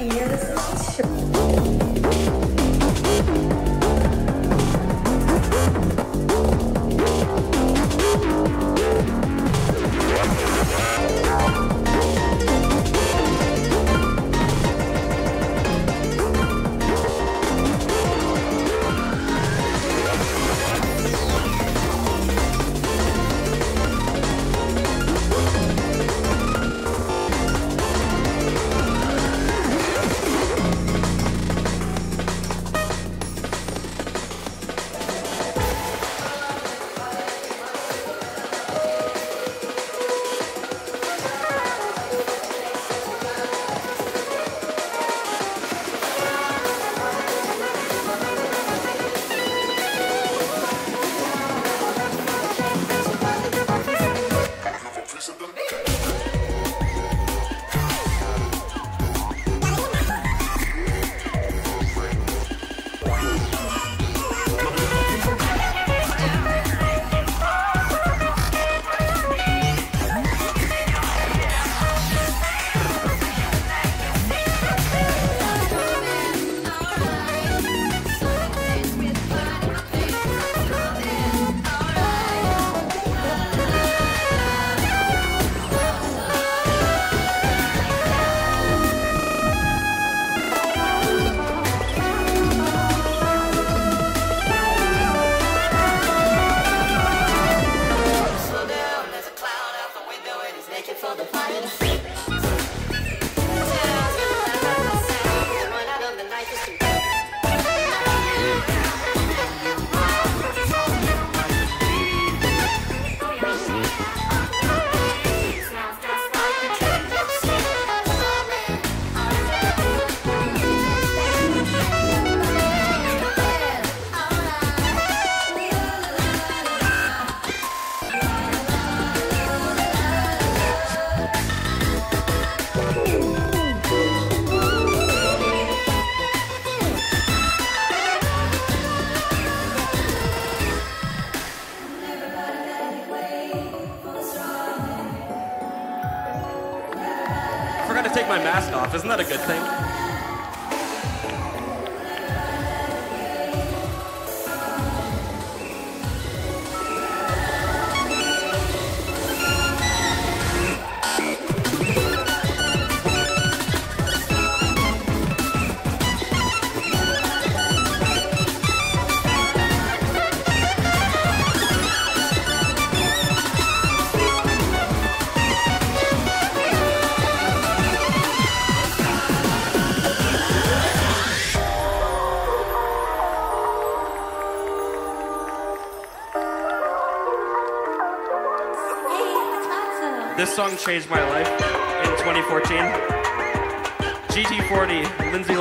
and. changed my life in 2014. GT40, Lindsay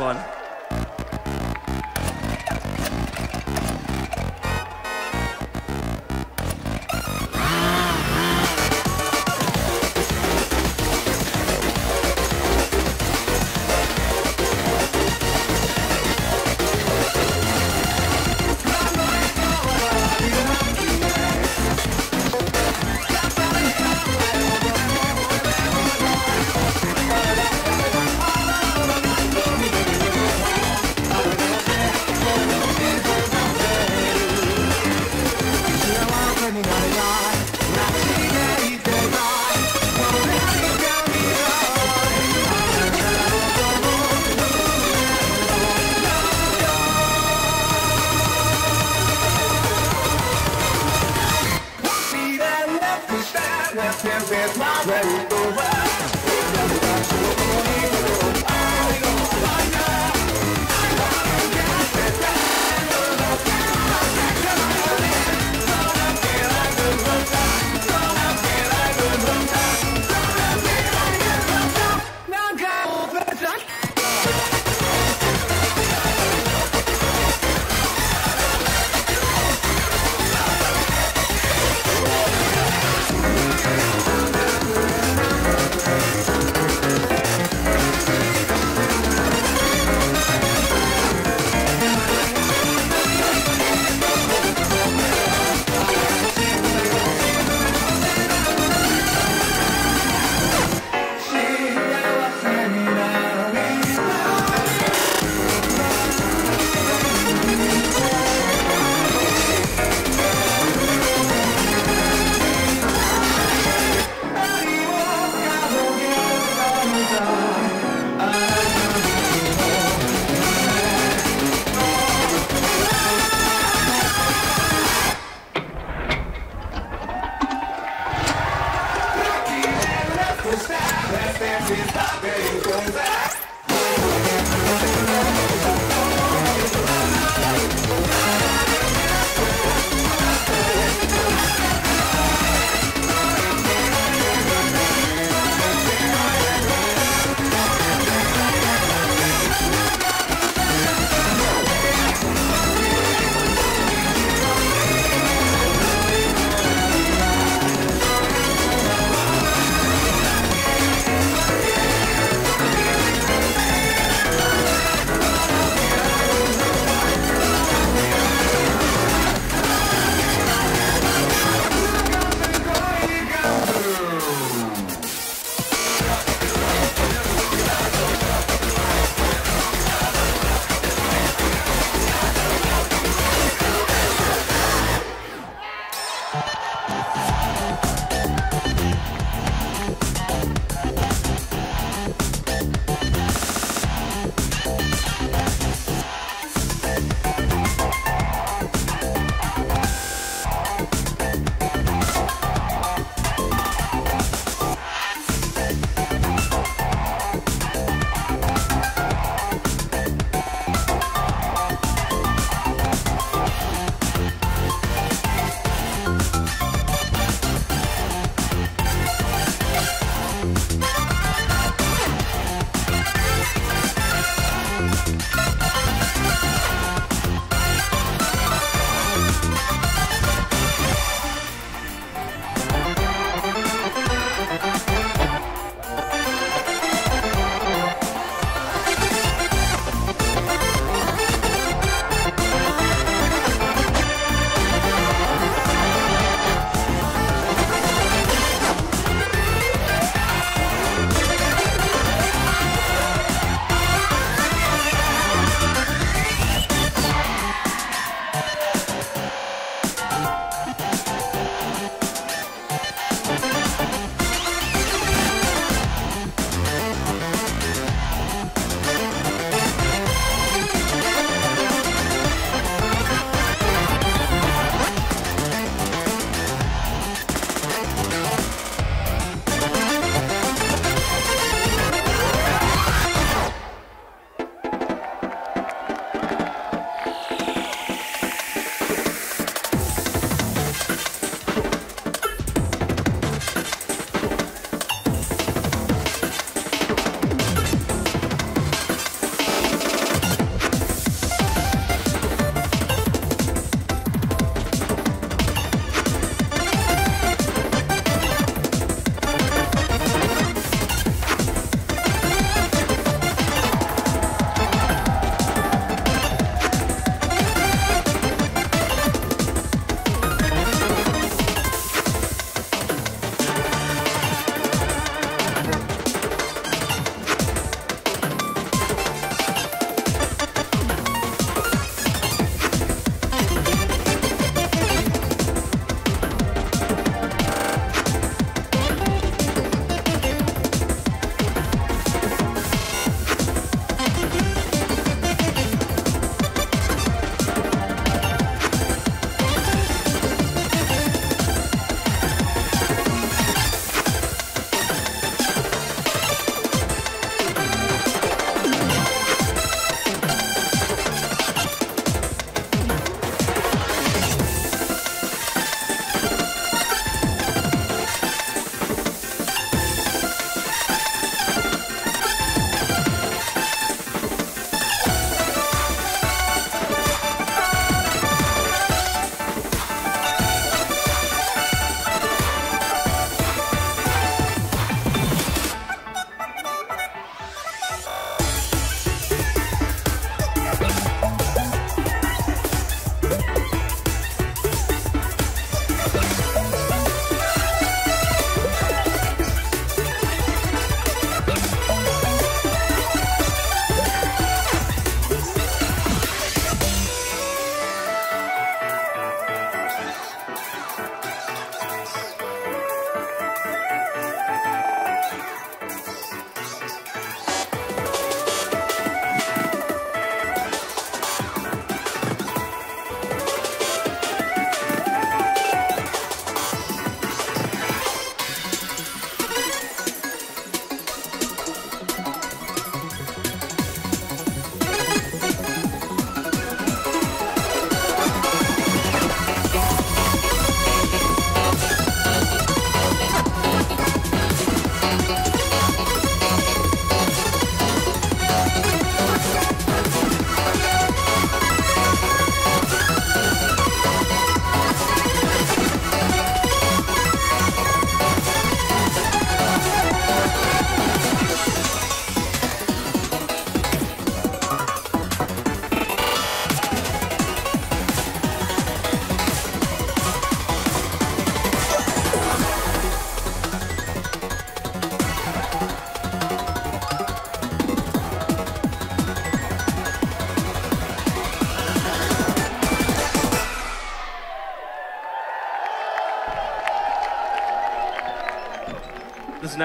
one.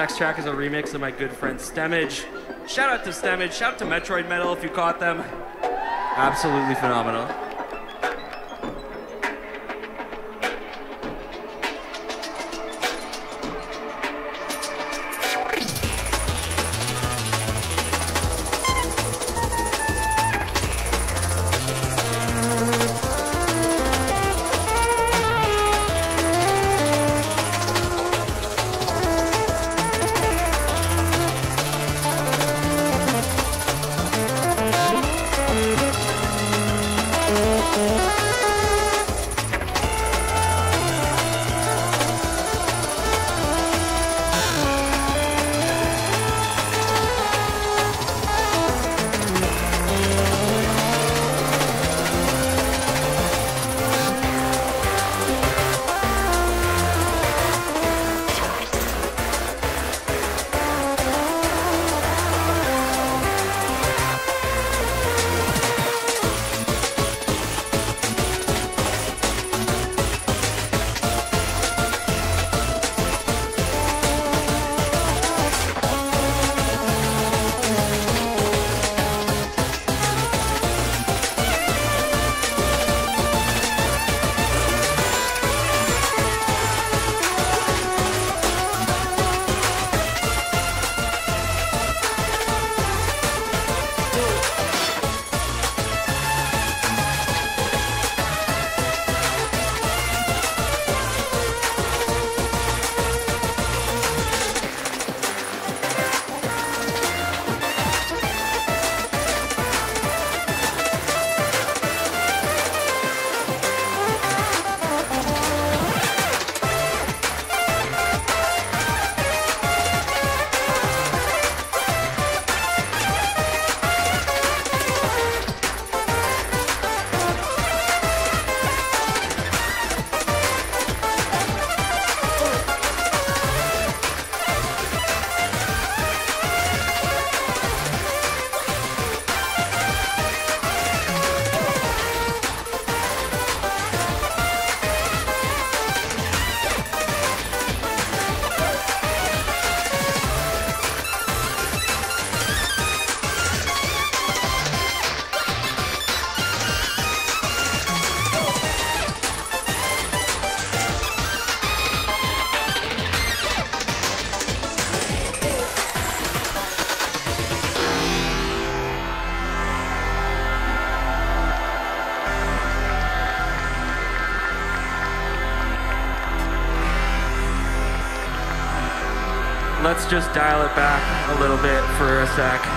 Next track is a remix of my good friend Stemage. Shout out to Stemage. Shout out to Metroid Metal if you caught them. Absolutely phenomenal. Just dial it back a little bit for a sec.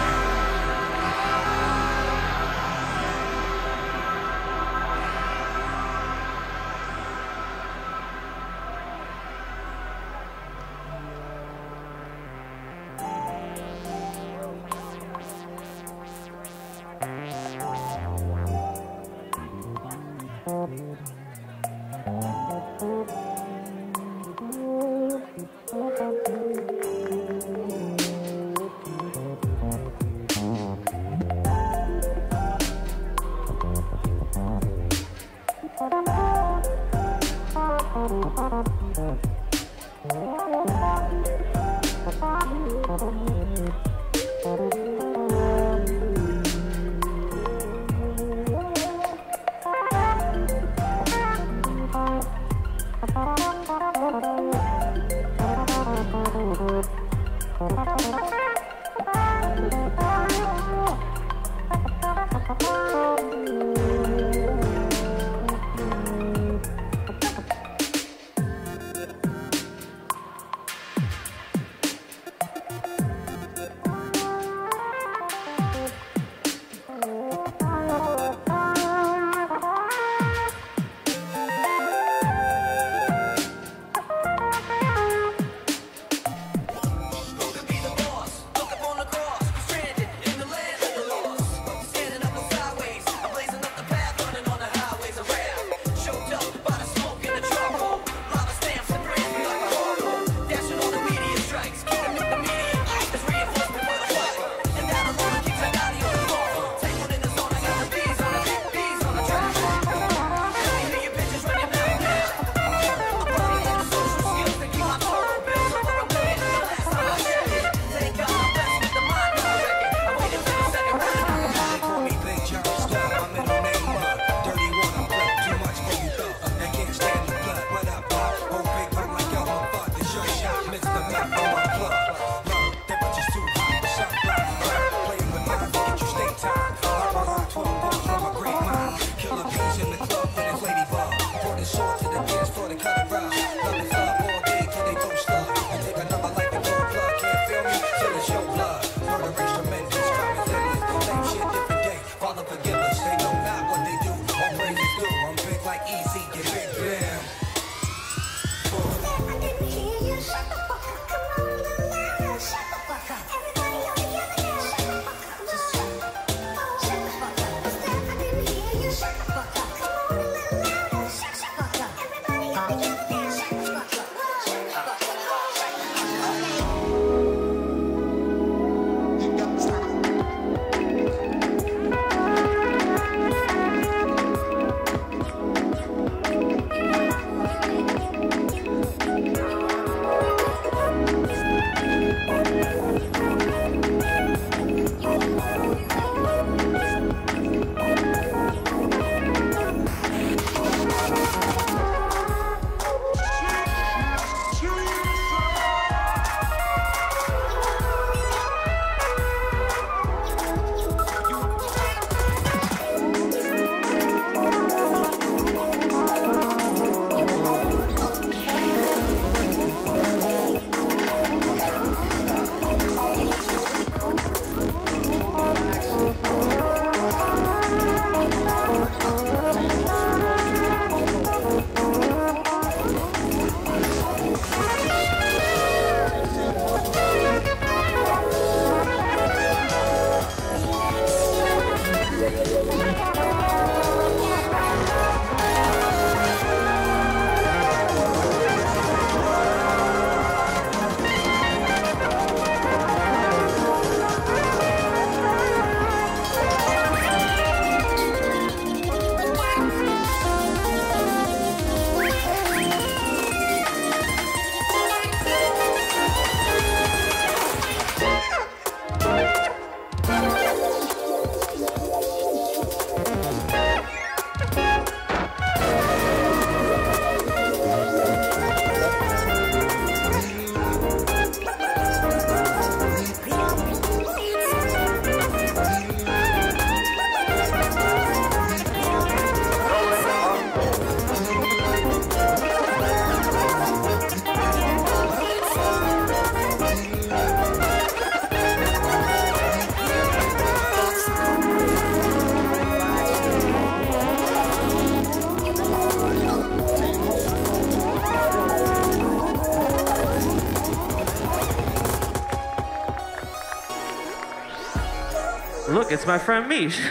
my friend Mish.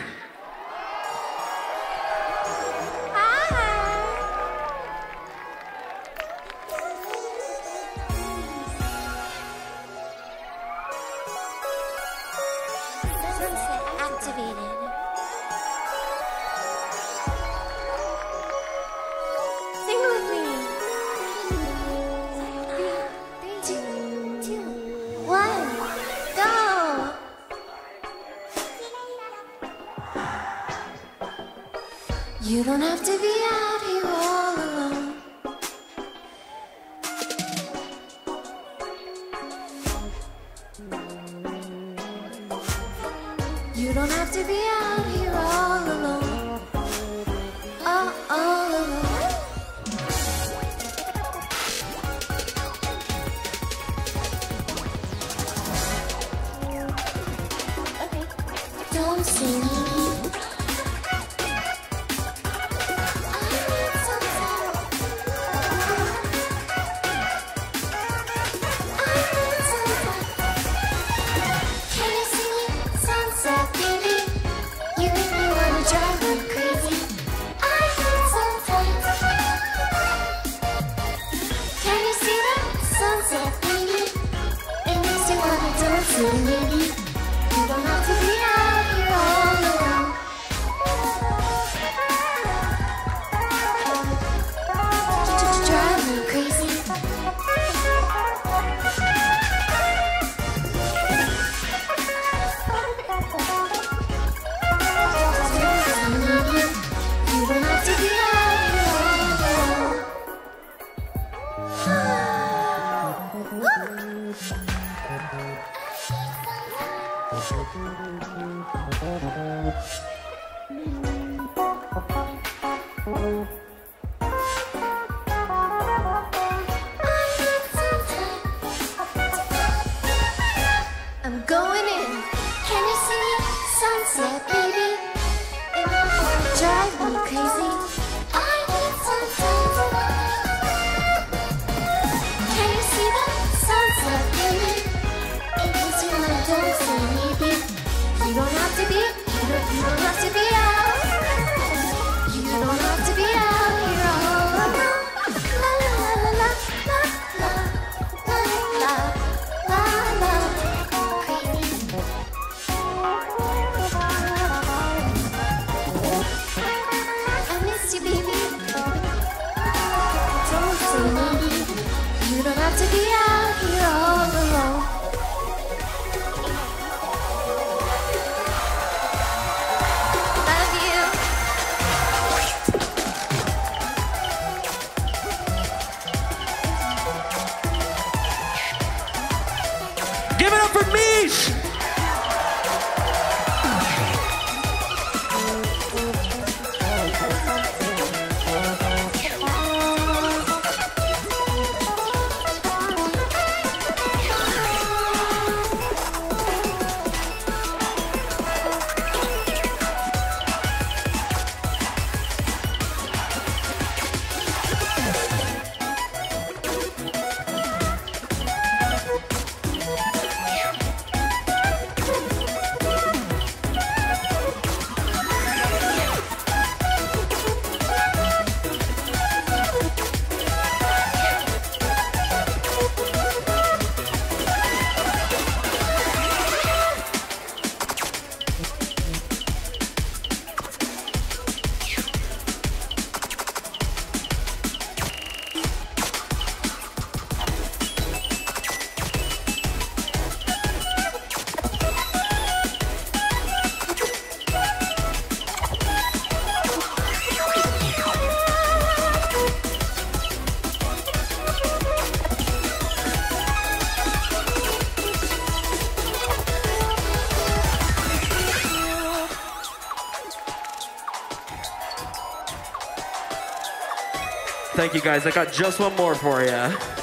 don't have to be out. It's Give it up for Mish! Thank you guys. I got just one more for you.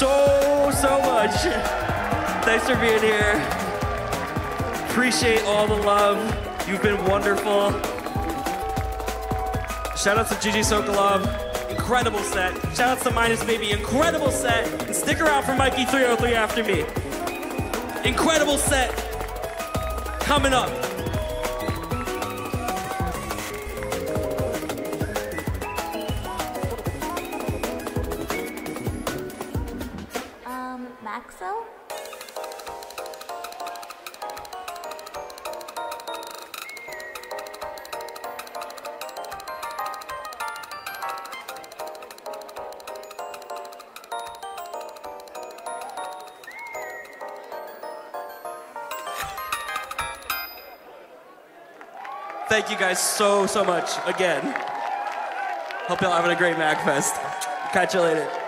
So, so much. Thanks for being here. Appreciate all the love. You've been wonderful. Shout out to Gigi Sokolov. Incredible set. Shout out to Minus Baby. Incredible set. And stick around for Mikey 303 after me. Incredible set. Coming up. Thank you guys so, so much again. Hope y'all having a great MagFest. Catch you later.